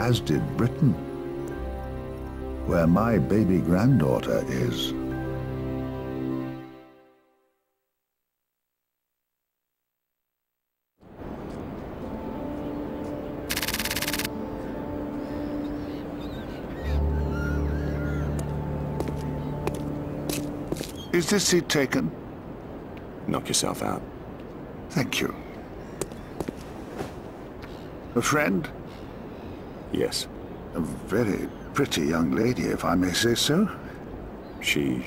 as did Britain, where my baby granddaughter is. Is this seat taken? Knock yourself out. Thank you. A friend? Yes. A very pretty young lady, if I may say so. She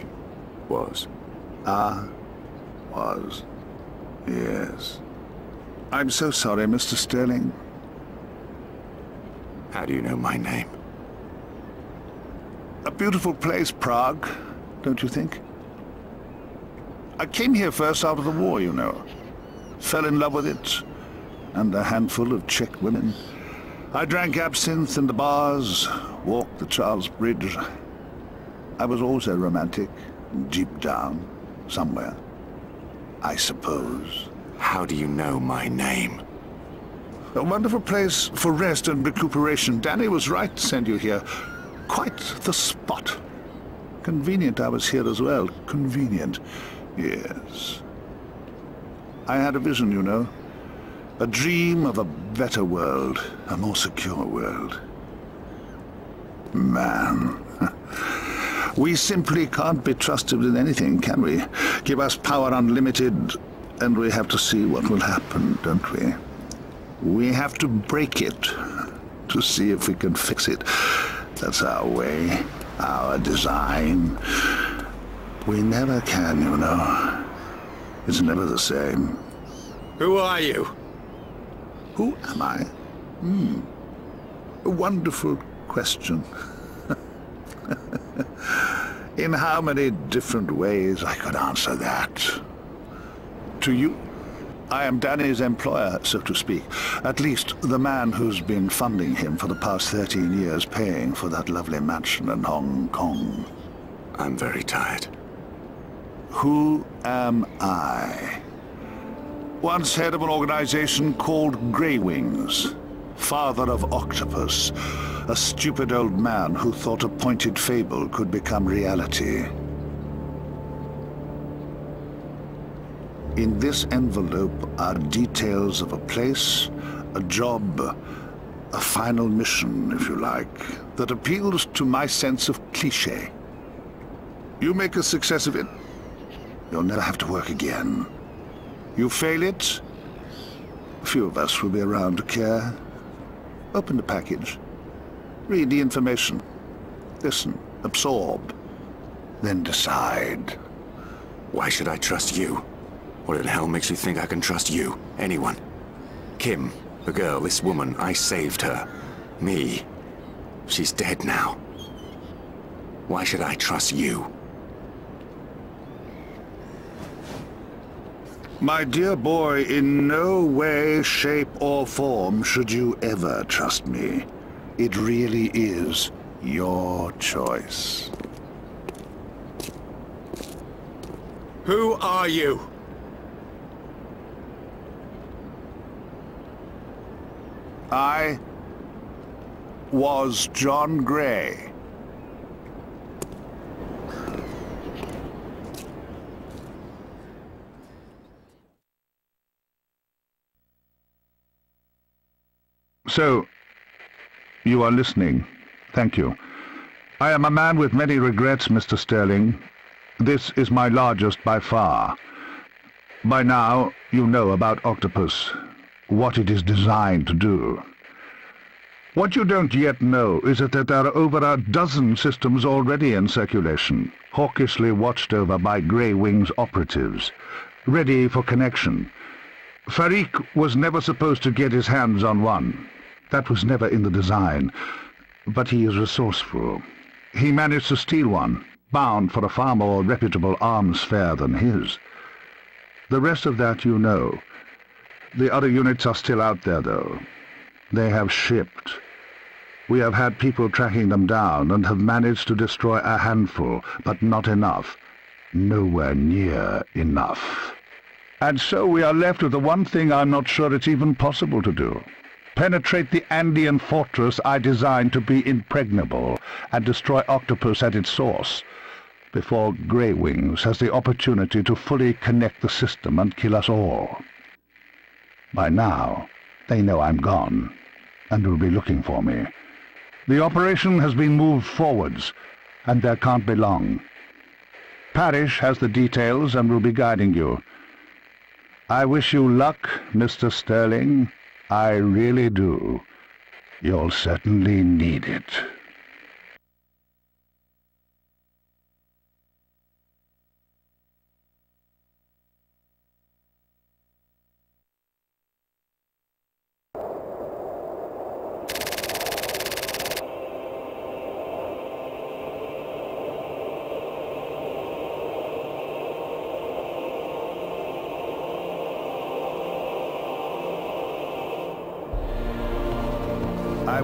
was. Ah, was. Yes. I'm so sorry, Mr. Sterling. How do you know my name? A beautiful place, Prague, don't you think? I came here first out of the war, you know. Fell in love with it, and a handful of Czech women. I drank absinthe in the bars, walked the Charles Bridge. I was also romantic, deep down, somewhere. I suppose. How do you know my name? A wonderful place for rest and recuperation. Danny was right to send you here. Quite the spot. Convenient I was here as well. Convenient. Yes. I had a vision, you know. A dream of a better world, a more secure world. Man. We simply can't be trusted with anything, can we? Give us power unlimited, and we have to see what will happen, don't we? We have to break it, to see if we can fix it. That's our way, our design. We never can, you know. It's never the same. Who are you? Who am I? Hmm. A wonderful question. In how many different ways I could answer that. To you, I am Danny's employer, so to speak. At least the man who's been funding him for the past 13 years, paying for that lovely mansion in Hong Kong. I'm very tired. Who am I? Once head of an organization called Grey Wings. Father of Octopus. A stupid old man who thought a pointed fable could become reality. In this envelope are details of a place, a job, a final mission, if you like, that appeals to my sense of cliché. You make a success of it, you'll never have to work again. You fail it, few of us will be around to care. Open the package. Read the information. Listen, absorb. Then decide. Why should I trust you? What in hell makes you think I can trust you? Anyone? Kim, the girl, this woman, I saved her. Me. She's dead now. Why should I trust you? My dear boy, in no way, shape, or form should you ever trust me. It really is your choice. Who are you? I was John Gray. So, you are listening. Thank you. I am a man with many regrets, Mr. Sterling. This is my largest by far. By now, you know about Octopus, what it is designed to do. What you don't yet know is that there are over a dozen systems already in circulation, hawkishly watched over by Grey Wing's operatives, ready for connection. Farik was never supposed to get his hands on one. That was never in the design. But he is resourceful. He managed to steal one, bound for a far more reputable arms fair than his. The rest of that you know. The other units are still out there, though. They have shipped. We have had people tracking them down and have managed to destroy a handful, but not enough. Nowhere near enough. And so we are left with the one thing I'm not sure it's even possible to do. Penetrate the Andean fortress I designed to be impregnable and destroy Octopus at its source before Grey Wings has the opportunity to fully connect the system and kill us all. By now, they know I'm gone and will be looking for me. The operation has been moved forwards, and there can't be long. Parrish has the details and will be guiding you. I wish you luck, Mr. Sterling. I really do. You'll certainly need it.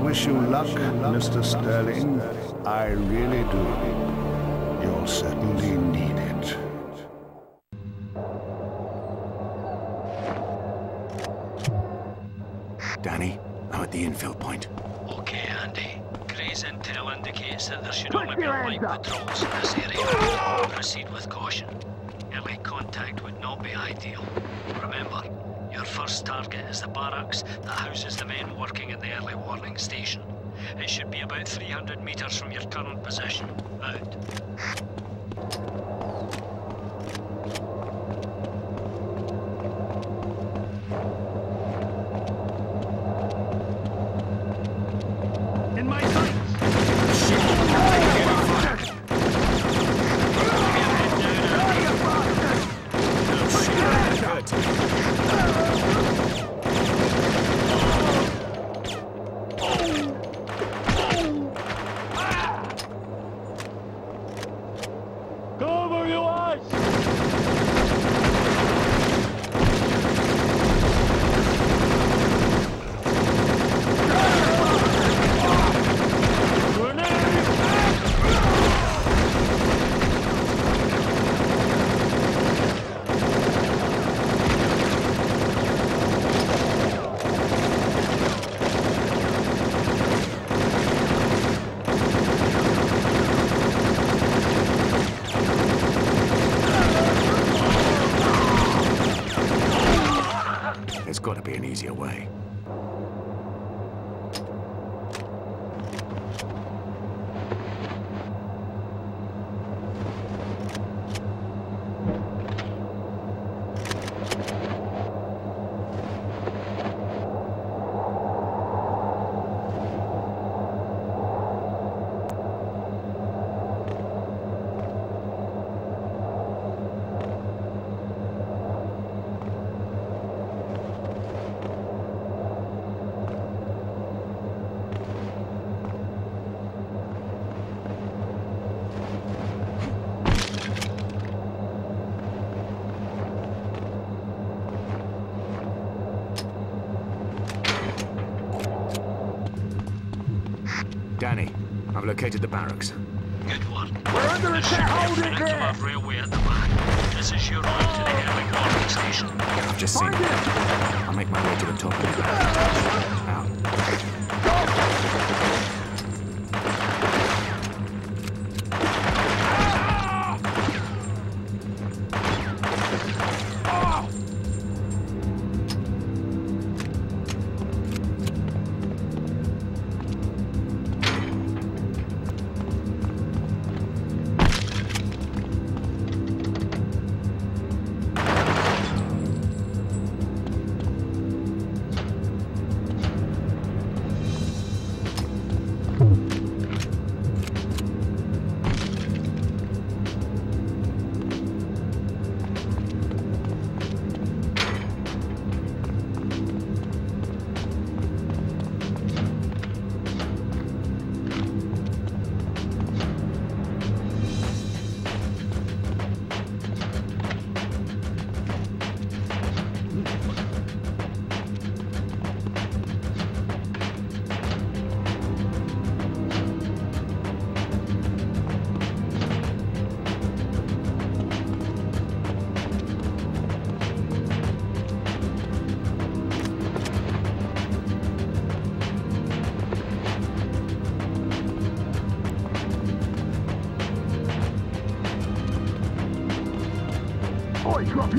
Wish you luck, Mr. Sterling. I really do. You'll certainly need it. Danny, I'm at the infill point. Okay, Andy. Gray's intel indicates that there should only be light patrols in this area. Proceed with caution. Early contact would not be ideal. Target is the barracks that houses the men working at the early warning station. It should be about 300 meters from your current position. Out. In my sights! Cover your eyes! Grenade! There's got to be an easier way. Danny, I've located the barracks. Good one. We're under There should be attack! a Hold it vernacular there! railway at the back. This is your route to the early warning station. I've just seen it. it! I'll make my way to the top of it. Out.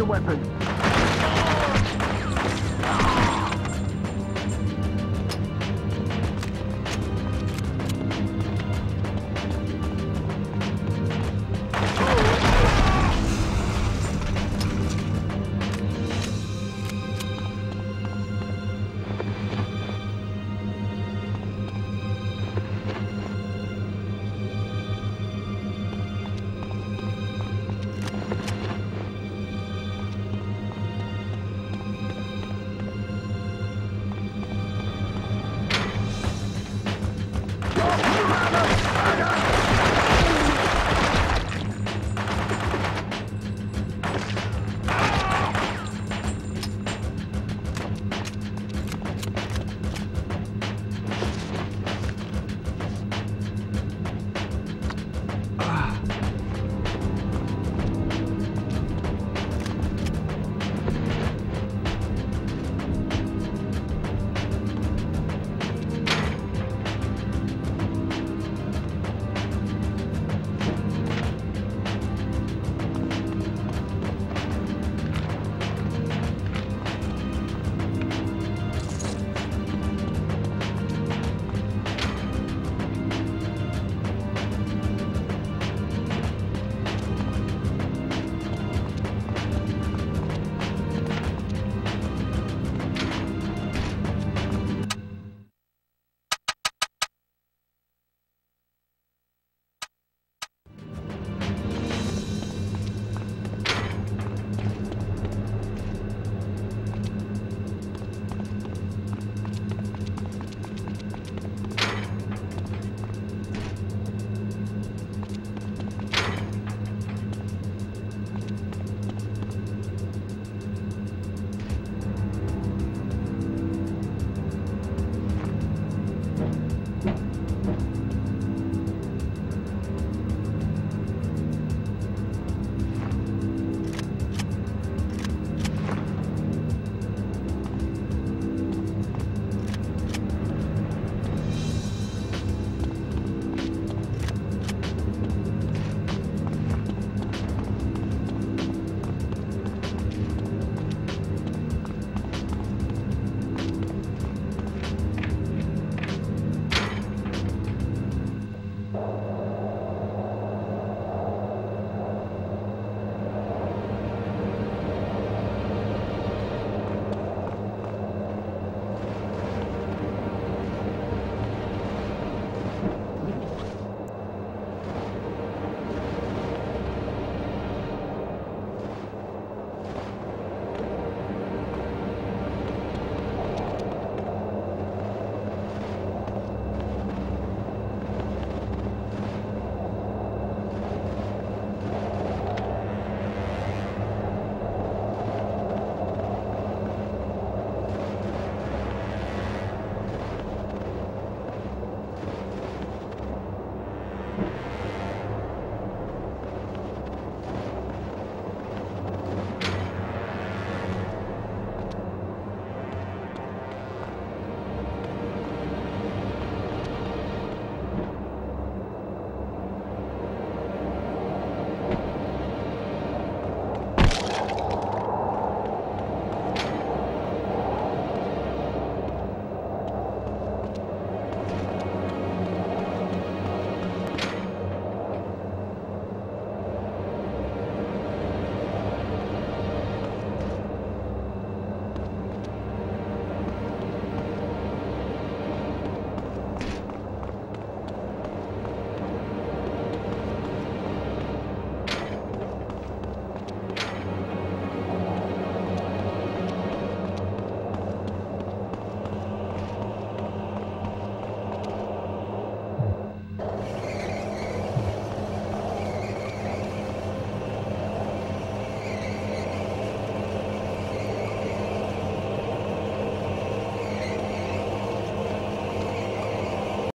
Drop weapon!